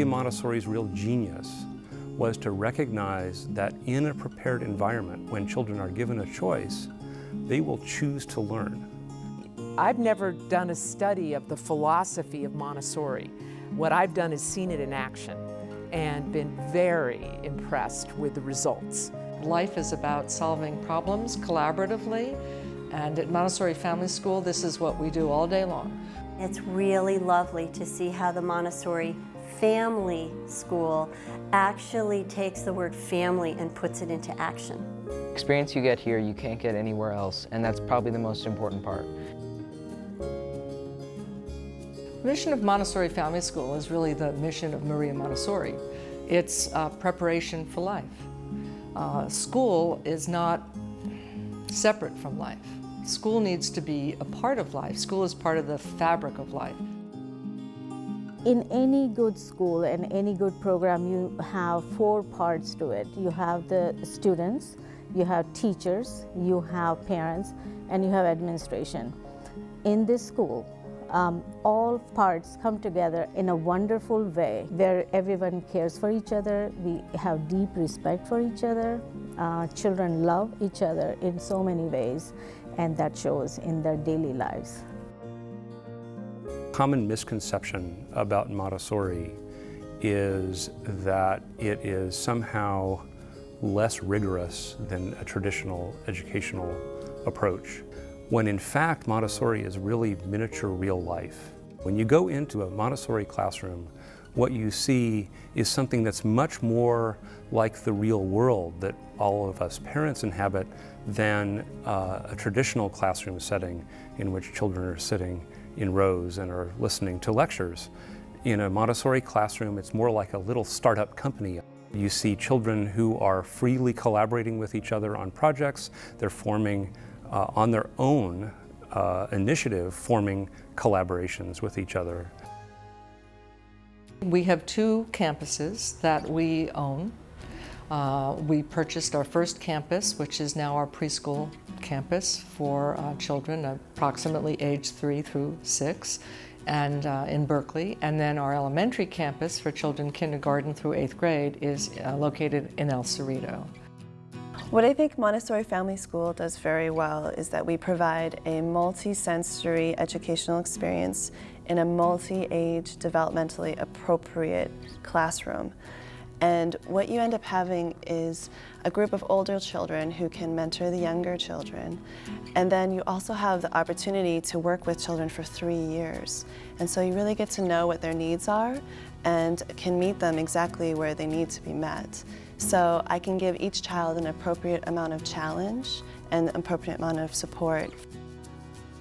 Maria Montessori's real genius was to recognize that in a prepared environment, when children are given a choice, they will choose to learn. I've never done a study of the philosophy of Montessori. What I've done is seen it in action and been very impressed with the results. Life is about solving problems collaboratively, and at Montessori Family School, this is what we do all day long. It's really lovely to see how the Montessori Family School actually takes the word family and puts it into action. Experience you get here you can't get anywhere else, and that's probably the most important part. The mission of Montessori Family School is really the mission of Maria Montessori. It's uh, preparation for life. Uh, school is not separate from life. School needs to be a part of life. School is part of the fabric of life. In any good school and any good program, you have four parts to it. You have the students, you have teachers, you have parents, and you have administration. In this school, um, all parts come together in a wonderful way where everyone cares for each other, we have deep respect for each other, uh, children love each other in so many ways, and that shows in their daily lives. A common misconception about Montessori is that it is somehow less rigorous than a traditional educational approach when in fact Montessori is really miniature real life. When you go into a Montessori classroom, what you see is something that's much more like the real world that all of us parents inhabit than uh, a traditional classroom setting in which children are sitting in rows and are listening to lectures. In a Montessori classroom, it's more like a little startup company. You see children who are freely collaborating with each other on projects. They're forming uh, on their own uh, initiative forming collaborations with each other. We have two campuses that we own. Uh, we purchased our first campus, which is now our preschool campus for uh, children approximately age three through six and uh, in Berkeley. And then our elementary campus for children kindergarten through eighth grade is uh, located in El Cerrito. What I think Montessori Family School does very well is that we provide a multi-sensory educational experience in a multi-age, developmentally appropriate classroom. And what you end up having is a group of older children who can mentor the younger children. And then you also have the opportunity to work with children for three years. And so you really get to know what their needs are and can meet them exactly where they need to be met. So I can give each child an appropriate amount of challenge and appropriate amount of support.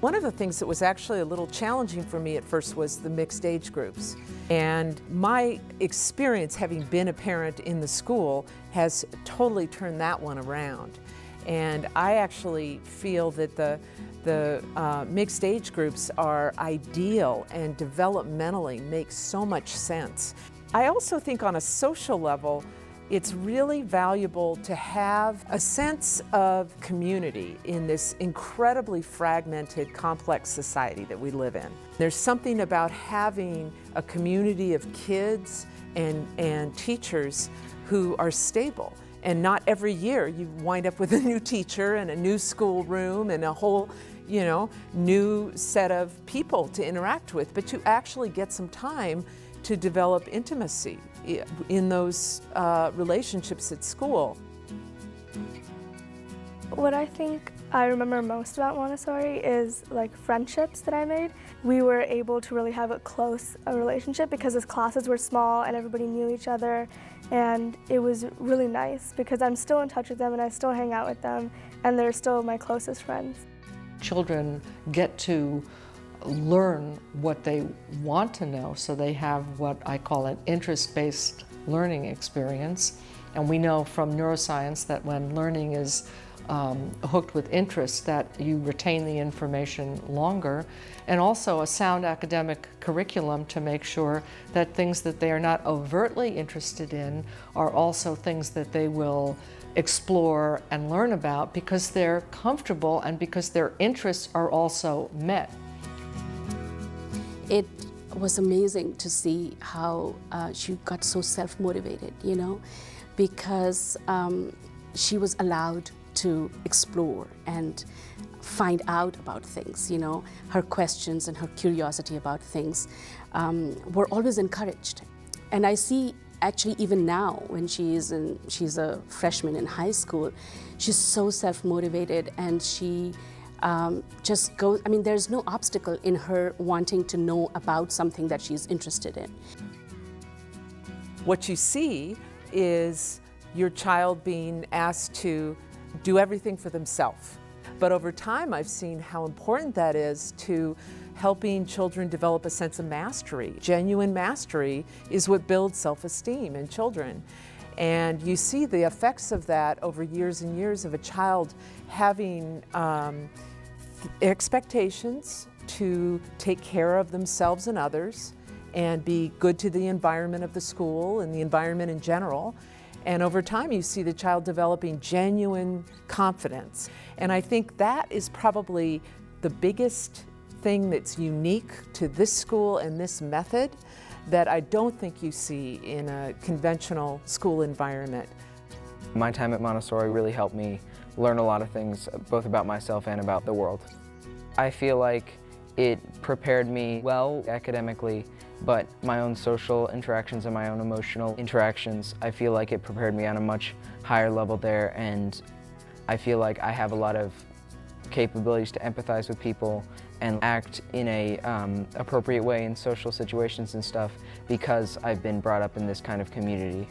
One of the things that was actually a little challenging for me at first was the mixed age groups. And my experience having been a parent in the school has totally turned that one around. And I actually feel that the, the uh, mixed age groups are ideal and developmentally make so much sense. I also think on a social level, it's really valuable to have a sense of community in this incredibly fragmented, complex society that we live in. There's something about having a community of kids and, and teachers who are stable. And not every year you wind up with a new teacher and a new schoolroom and a whole, you know, new set of people to interact with, but you actually get some time to develop intimacy in those uh, relationships at school. What I think I remember most about Montessori is like friendships that I made. We were able to really have a close a relationship because the classes were small and everybody knew each other and it was really nice because I'm still in touch with them and I still hang out with them and they're still my closest friends. Children get to learn what they want to know so they have what I call an interest-based learning experience. And we know from neuroscience that when learning is um, hooked with interest that you retain the information longer and also a sound academic curriculum to make sure that things that they are not overtly interested in are also things that they will explore and learn about because they're comfortable and because their interests are also met. It was amazing to see how uh, she got so self-motivated, you know, because um, she was allowed to explore and find out about things, you know. Her questions and her curiosity about things um, were always encouraged. And I see actually even now when she is in, she's a freshman in high school, she's so self-motivated and she um, just goes, I mean, there's no obstacle in her wanting to know about something that she's interested in. What you see is your child being asked to do everything for themselves. But over time, I've seen how important that is to helping children develop a sense of mastery. Genuine mastery is what builds self-esteem in children. And you see the effects of that over years and years of a child having um, expectations to take care of themselves and others and be good to the environment of the school and the environment in general. And over time, you see the child developing genuine confidence. And I think that is probably the biggest thing that's unique to this school and this method that I don't think you see in a conventional school environment. My time at Montessori really helped me learn a lot of things, both about myself and about the world. I feel like it prepared me well academically, but my own social interactions and my own emotional interactions, I feel like it prepared me on a much higher level there, and I feel like I have a lot of capabilities to empathize with people and act in a um, appropriate way in social situations and stuff because I've been brought up in this kind of community.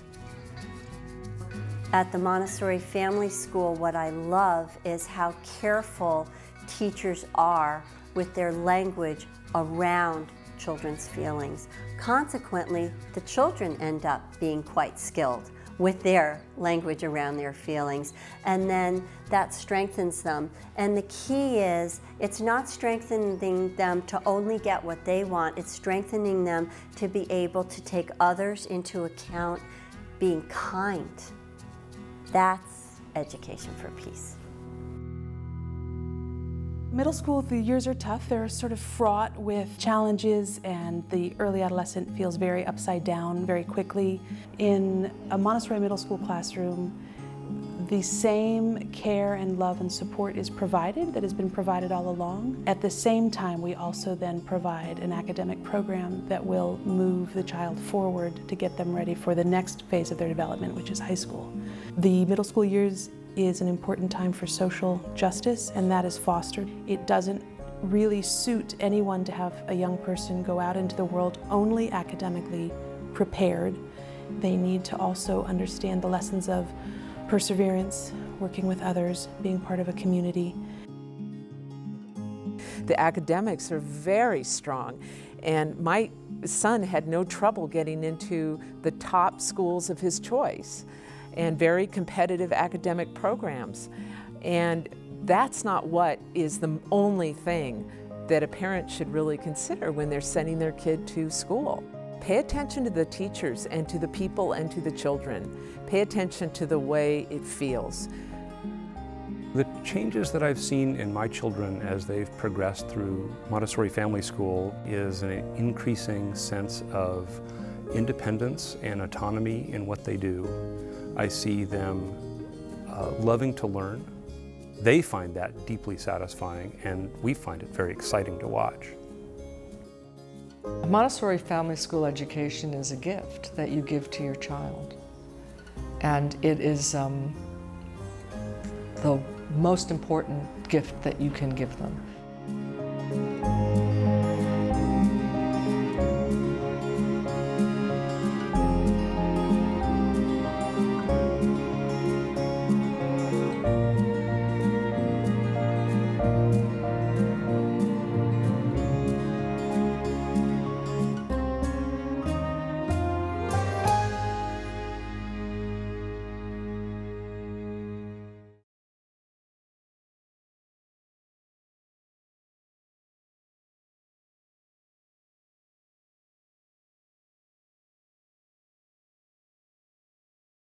At the Montessori Family School, what I love is how careful teachers are with their language around children's feelings. Consequently, the children end up being quite skilled with their language around their feelings. And then that strengthens them. And the key is it's not strengthening them to only get what they want, it's strengthening them to be able to take others into account, being kind. That's education for peace. Middle school, the years are tough. They're sort of fraught with challenges and the early adolescent feels very upside down very quickly. In a Montessori middle school classroom, the same care and love and support is provided that has been provided all along. At the same time, we also then provide an academic program that will move the child forward to get them ready for the next phase of their development, which is high school. The middle school years is an important time for social justice, and that is fostered. It doesn't really suit anyone to have a young person go out into the world only academically prepared. They need to also understand the lessons of perseverance, working with others, being part of a community. The academics are very strong, and my son had no trouble getting into the top schools of his choice and very competitive academic programs. And that's not what is the only thing that a parent should really consider when they're sending their kid to school. Pay attention to the teachers and to the people and to the children. Pay attention to the way it feels. The changes that I've seen in my children as they've progressed through Montessori Family School is an increasing sense of independence and autonomy in what they do. I see them uh, loving to learn. They find that deeply satisfying, and we find it very exciting to watch. Montessori Family School education is a gift that you give to your child. And it is um, the most important gift that you can give them.